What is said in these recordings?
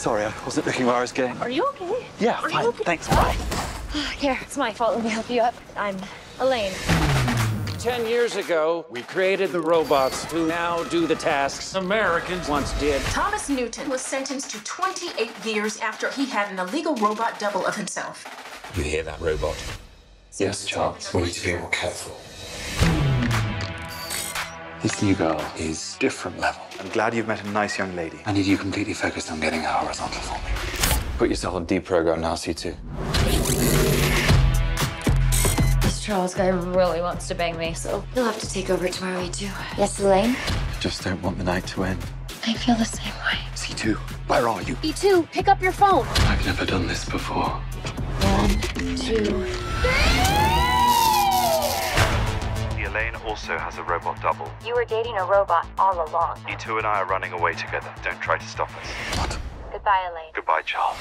Sorry, I wasn't looking where I was going. Are you okay? Yeah, Are fine. okay? Thanks. Bye. Here, it's my fault. Let me help you up. I'm Elaine. Ten years ago, we created the robots who now do the tasks Americans once did. Thomas Newton was sentenced to 28 years after he had an illegal robot double of himself. You hear that, robot? Yes, Charles. We need to be more careful. This new girl is different level. I'm glad you've met a nice young lady. I need you completely focused on getting her horizontal for me. Put yourself on deprogram now, C2. This Charles guy really wants to bang me, so he'll have to take over tomorrow, you too. Yes, Elaine? Just don't want the night to end. I feel the same way. C2, where are you? E2, pick up your phone. I've never done this before. One, two. Elaine also has a robot double. You were dating a robot all along. You two and I are running away together. Don't try to stop us. What? Goodbye, Elaine. Goodbye, Charles.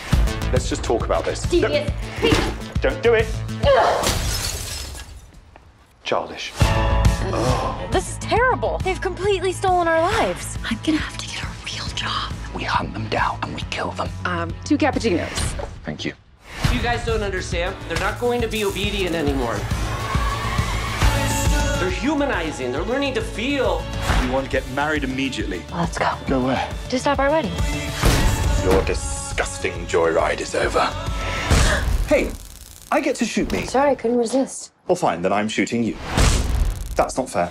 Let's just talk about this. Devious. Don't do it. Childish. This is terrible. They've completely stolen our lives. I'm gonna have to get a real job. We hunt them down and we kill them. Um, two cappuccinos. Thank you. You guys don't understand. They're not going to be obedient anymore. They're humanizing. They're learning to feel. You want to get married immediately. Let's go. Go where? To stop our wedding. Your disgusting joyride is over. hey, I get to shoot me. Sorry, I couldn't resist. Well, fine, then I'm shooting you. That's not fair.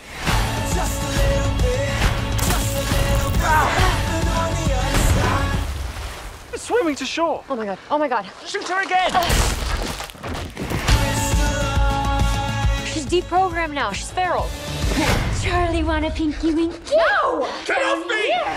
It's swimming to shore. Oh my god. Oh my god. Shoot her again. Ah. Deprogrammed now. She's feral. Charlie, want a pinky winky? No! Get off me!